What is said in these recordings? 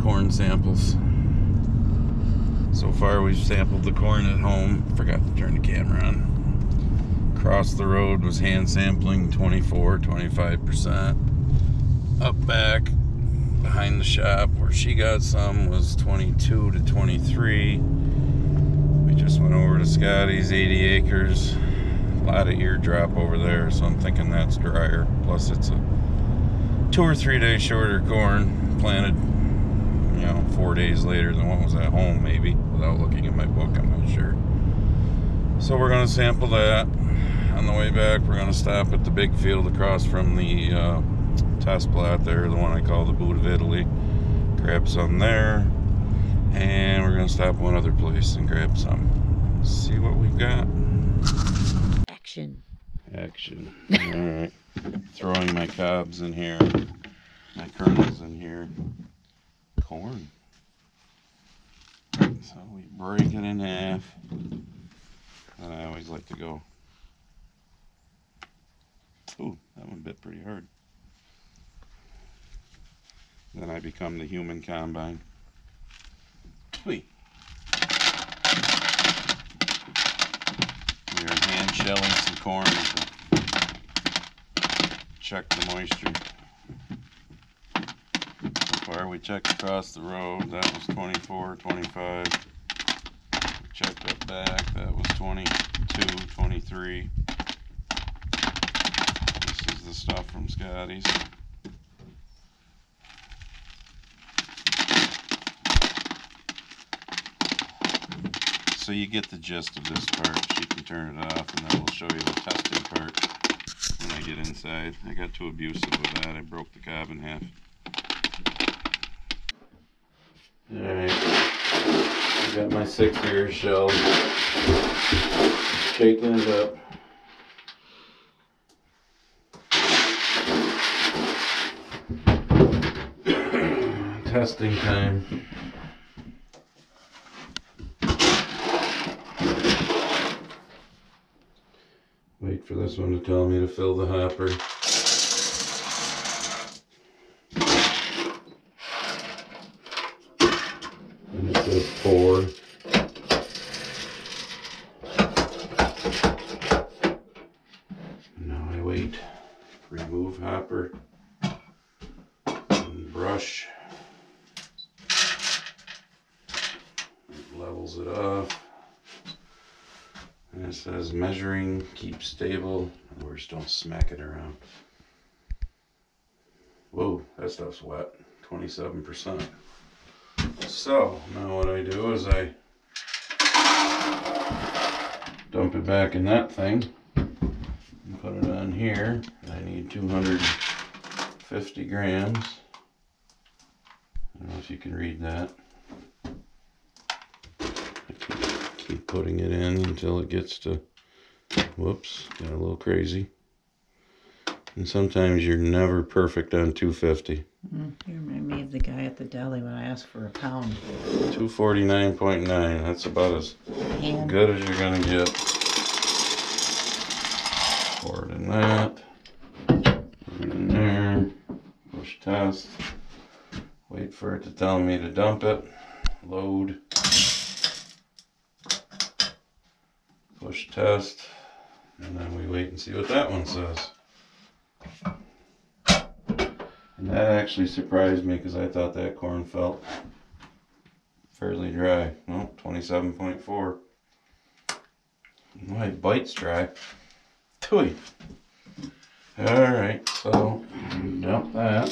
corn samples. So far, we've sampled the corn at home. Forgot to turn the camera on. Across the road was hand sampling 24, 25%. Up back behind the shop where she got some was 22 to 23. We just went over to Scotty's 80 acres. A lot of eardrop over there, so I'm thinking that's drier. Plus, it's a two or three days shorter corn planted, know, four days later than what was at home, maybe, without looking at my book, I'm not sure. So we're going to sample that. On the way back, we're going to stop at the big field across from the uh, test plot there, the one I call the boot of Italy. Grab some there. And we're going to stop one other place and grab some. See what we've got. Action. Action. All right. Throwing my cobs in here. My kernels in here. Corn. So we break it in half. And I always like to go. Ooh, that one bit pretty hard. Then I become the human combine. We are hand shelling some corn to check the moisture. We checked across the road, that was 24, 25. We Checked up back, that was 22, 23. This is the stuff from Scotty's. So you get the gist of this part. She can turn it off and then we'll show you the testing part when I get inside. I got too abusive with that. I broke the cob in half. Alright. I got my six ear shell. Shaking it up. Testing time. Wait for this one to tell me to fill the hopper. It. Now I wait. Remove hopper. And brush. Levels it off. And it says measuring, keep stable. In other words, don't smack it around. Whoa, that stuff's wet. 27%. So, now what I do is I dump it back in that thing and put it on here. I need 250 grams. I don't know if you can read that. keep putting it in until it gets to whoops got a little crazy and sometimes you're never perfect on 250 Mm, you remind me of the guy at the deli when I asked for a pound. 249.9 that's about as Hand. good as you're gonna get. Pour it in that. Put it in there. Push test. Wait for it to tell me to dump it. Load. Push test. And then we wait and see what that one says and that actually surprised me because I thought that corn felt fairly dry. Well 27.4 my bite's dry. Tui. all right so dump that.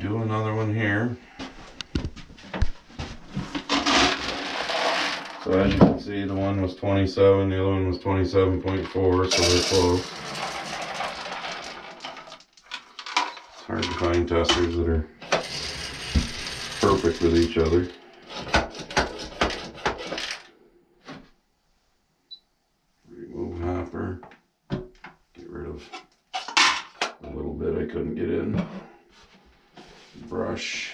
Do another one here. So as you was 27, the other one was 27.4, so they're close. It's hard to find testers that are perfect with each other. Remove hopper. Get rid of a little bit I couldn't get in. Brush.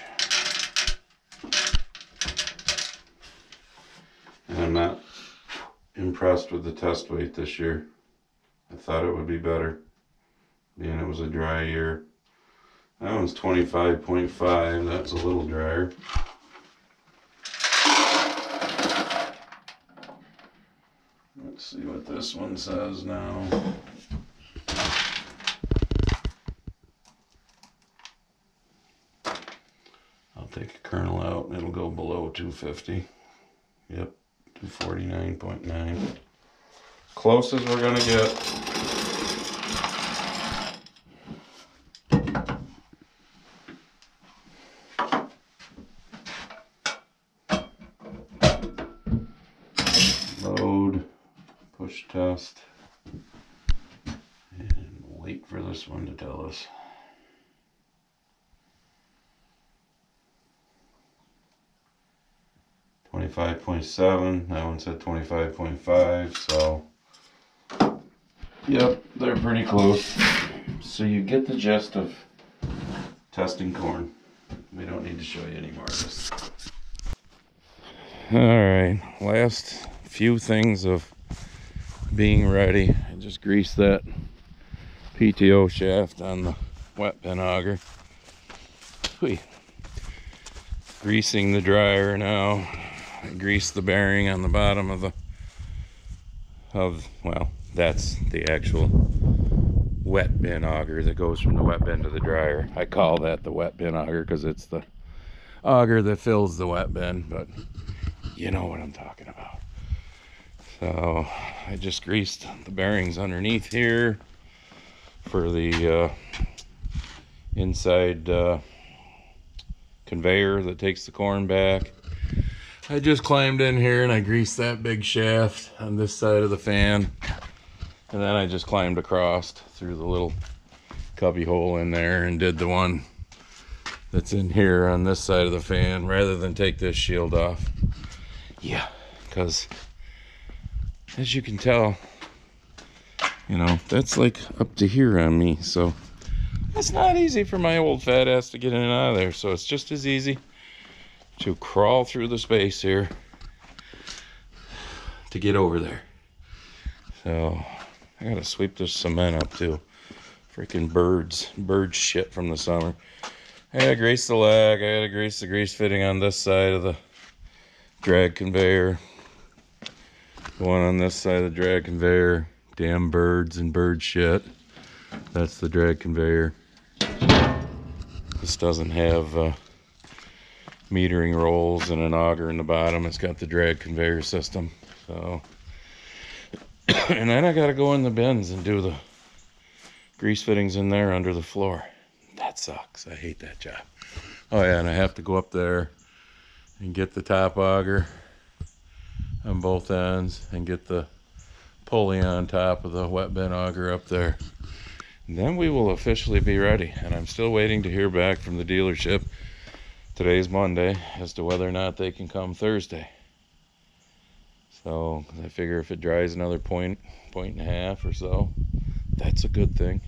And I'm not impressed with the test weight this year. I thought it would be better. being it was a dry year. That one's 25.5, that's a little drier. Let's see what this one says now. I'll take a kernel out it'll go below 250. Yep, 249.9. Closest we're gonna get. Load, push test, and wait for this one to tell us. Twenty-five point seven, that one said twenty-five point five, so. Yep, they're pretty close. So you get the gist of testing corn. We don't need to show you any more of this. All right, last few things of being ready. I just greased that PTO shaft on the wet bin auger. Whee. Greasing the dryer now. I greased the bearing on the bottom of the of well, that's the actual wet bin auger that goes from the wet bin to the dryer. I call that the wet bin auger because it's the auger that fills the wet bin, but you know what I'm talking about. So I just greased the bearings underneath here for the uh, inside uh, conveyor that takes the corn back. I just climbed in here and I greased that big shaft on this side of the fan. And then I just climbed across through the little cubby hole in there and did the one that's in here on this side of the fan rather than take this shield off. Yeah, because as you can tell, you know, that's like up to here on me. So it's not easy for my old fat ass to get in and out of there. So it's just as easy to crawl through the space here to get over there. So I gotta sweep this cement up too. Freaking birds, bird shit from the summer. I gotta grease the lag, I gotta grease the grease fitting on this side of the drag conveyor. The one on this side of the drag conveyor. Damn birds and bird shit. That's the drag conveyor. This doesn't have uh, metering rolls and an auger in the bottom. It's got the drag conveyor system. So, and then I gotta go in the bins and do the grease fittings in there under the floor. That sucks. I hate that job. Oh yeah, and I have to go up there and get the top auger on both ends and get the pulley on top of the wet bin auger up there. And then we will officially be ready. And I'm still waiting to hear back from the dealership. Today's Monday as to whether or not they can come Thursday. So I figure if it dries another point, point and a half or so, that's a good thing.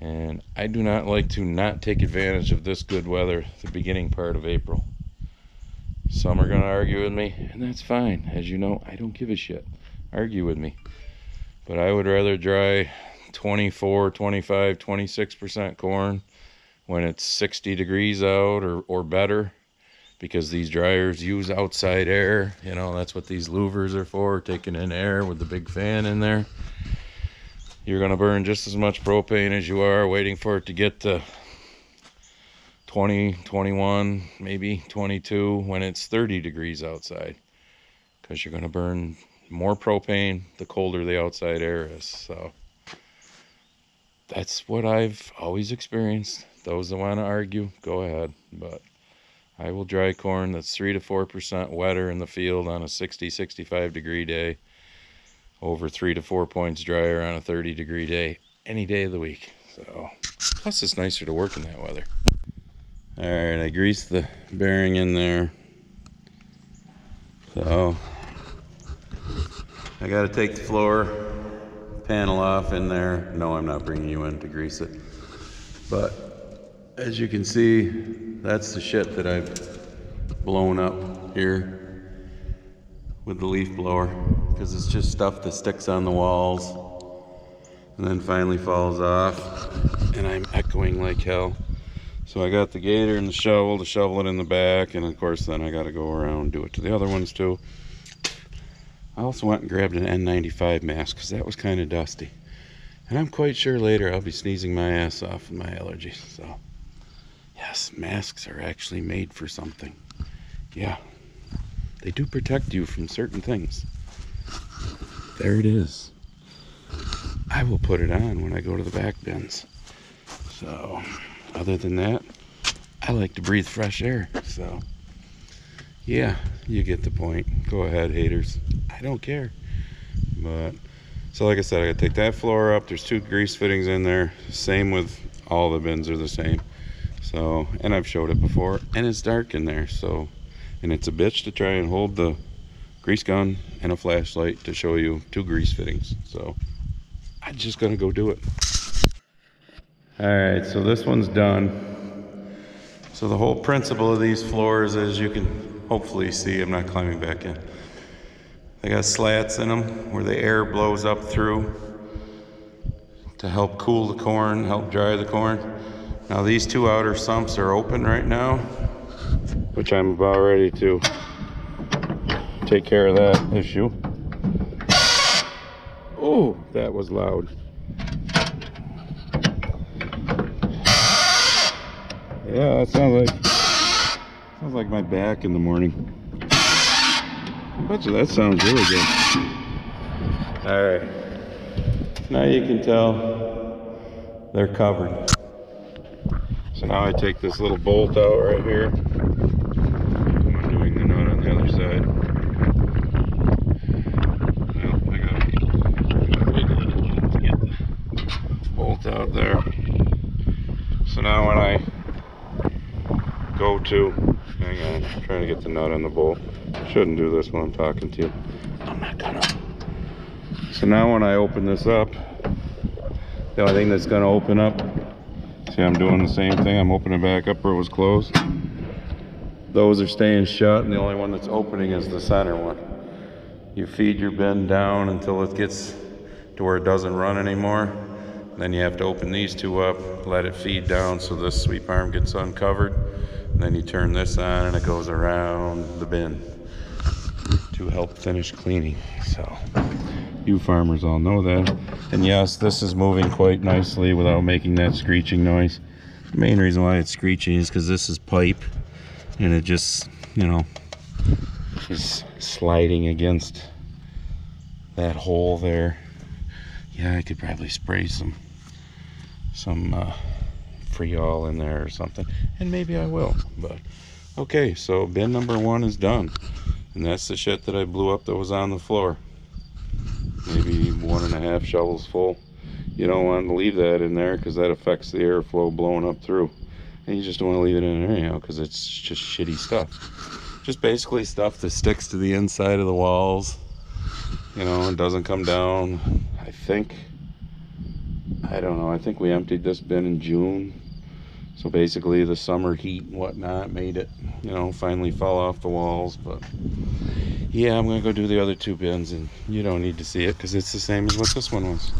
And I do not like to not take advantage of this good weather the beginning part of April. Some are going to argue with me, and that's fine. As you know, I don't give a shit. Argue with me. But I would rather dry 24, 25, 26% corn when it's 60 degrees out or, or better because these dryers use outside air. You know, that's what these louvers are for, taking in air with the big fan in there. You're going to burn just as much propane as you are waiting for it to get to 20, 21, maybe 22 when it's 30 degrees outside. Because you're going to burn more propane the colder the outside air is. So that's what I've always experienced. Those that want to argue, go ahead. But I will dry corn that's 3 to 4% wetter in the field on a 60, 65 degree day. Over 3 to 4 points drier on a 30 degree day any day of the week. So, plus it's nicer to work in that weather. All right, I greased the bearing in there. So I got to take the floor panel off in there. No, I'm not bringing you in to grease it. But as you can see, that's the shit that I've blown up here with the leaf blower because it's just stuff that sticks on the walls. and then finally falls off, and I'm echoing like hell. So I got the gator and the shovel to shovel it in the back, and of course then I got to go around and do it to the other ones too. I also went and grabbed an N95 mask because that was kind of dusty. And I'm quite sure later I'll be sneezing my ass off with my allergies. So, yes, masks are actually made for something. Yeah, they do protect you from certain things. There it is. I will put it on when I go to the back bins. So, other than that, I like to breathe fresh air. So, yeah, you get the point. Go ahead, haters. I don't care. But, so like I said, I gotta take that floor up. There's two grease fittings in there. Same with all the bins are the same. So, and I've showed it before, and it's dark in there. So, and it's a bitch to try and hold the grease gun and a flashlight to show you two grease fittings. So, I'm just gonna go do it. All right, so this one's done. So the whole principle of these floors, as you can hopefully see, I'm not climbing back in. They got slats in them where the air blows up through to help cool the corn, help dry the corn. Now these two outer sumps are open right now, which I'm about ready to take care of that issue. Oh, that was loud. Yeah, that sounds like sounds like my back in the morning. I bet you that sounds really good. All right, now you can tell they're covered. So now I take this little bolt out right here. I'm undoing the nut on the other side. Well, I gotta, wiggle it a little to get the bolt out there. So now when I go to, hang on, I'm trying to get the nut on the bolt. Shouldn't do this when I'm talking to you. I'm not gonna. So now when I open this up, the only thing that's gonna open up, see I'm doing the same thing, I'm opening back up where it was closed. Those are staying shut and the only one that's opening is the center one. You feed your bin down until it gets to where it doesn't run anymore. Then you have to open these two up, let it feed down so this sweep arm gets uncovered. And then you turn this on and it goes around the bin to help finish cleaning. So you farmers all know that. And yes, this is moving quite nicely without making that screeching noise. The main reason why it's screeching is because this is pipe and it just, you know, is sliding against that hole there. Yeah, I could probably spray some some uh, Freol in there or something, and maybe I will. But okay, so bin number one is done, and that's the shit that I blew up that was on the floor. Maybe one and a half shovels full. You don't want to leave that in there because that affects the airflow blowing up through. And you just don't want to leave it in there anyhow because it's just shitty stuff. Just basically stuff that sticks to the inside of the walls. You know, it doesn't come down. I think, I don't know, I think we emptied this bin in June. So basically the summer heat and whatnot made it, you know, finally fall off the walls. But yeah, I'm going to go do the other two bins and you don't need to see it because it's the same as what this one was.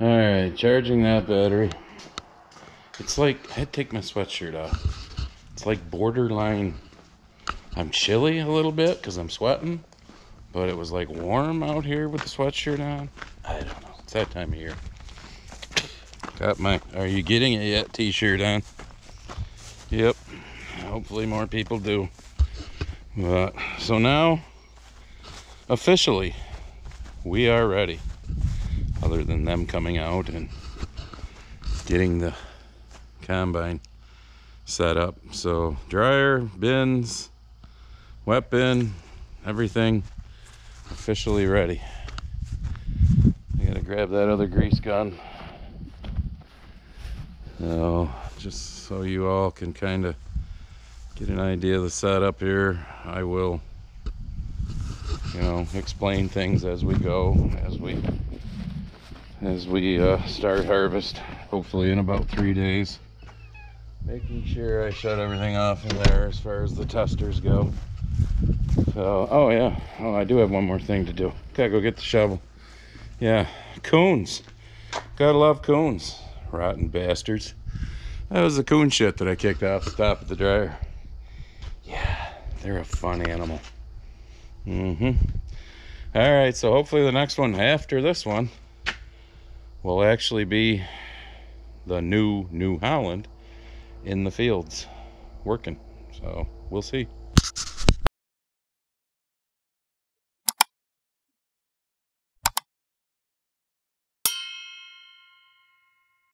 All right, charging that battery. It's like, I had to take my sweatshirt off. It's like borderline, I'm chilly a little bit because I'm sweating, but it was like warm out here with the sweatshirt on. I don't know, it's that time of year. Got my, are you getting it yet t-shirt on. Yep, hopefully more people do. But, so now, officially, we are ready. Other than them coming out and getting the combine set up. So dryer, bins, wet bin, everything officially ready. I gotta grab that other grease gun. So just so you all can kind of get an idea of the setup here, I will, you know, explain things as we go, as we as we uh, start harvest, hopefully in about three days. Making sure I shut everything off in there as far as the testers go. So, oh yeah, oh I do have one more thing to do. Gotta go get the shovel. Yeah, coons. Gotta love coons. Rotten bastards. That was the coon shit that I kicked off the top of the dryer. Yeah, they're a fun animal. Mm-hmm. All right, so hopefully the next one after this one will actually be the new New Holland in the fields working. So we'll see.